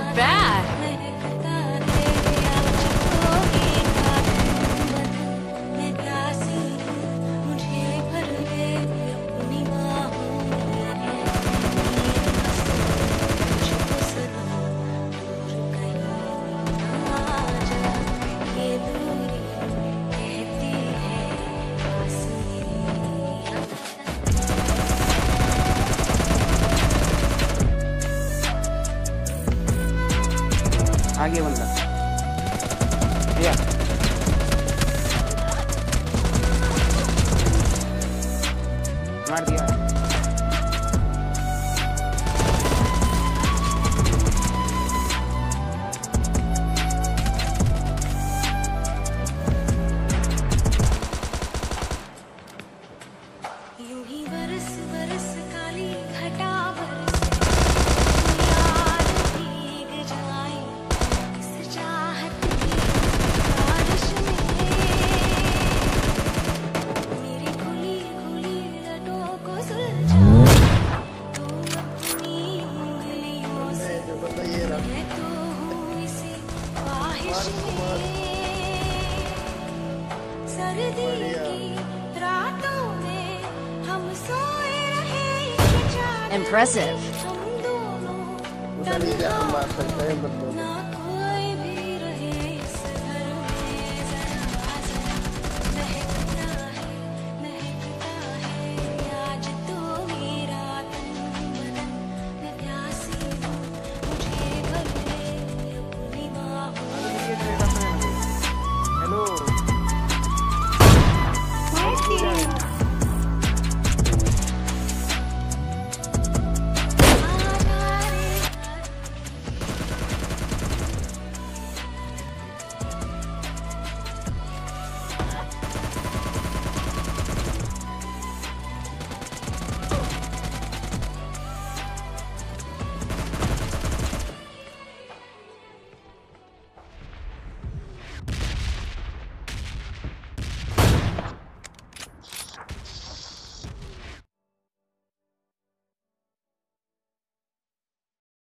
not bad. आगे बंदा भैया मार दिया। ख्वाहिश में सर्दी की रातों में हम सोए रहे. हम दोनों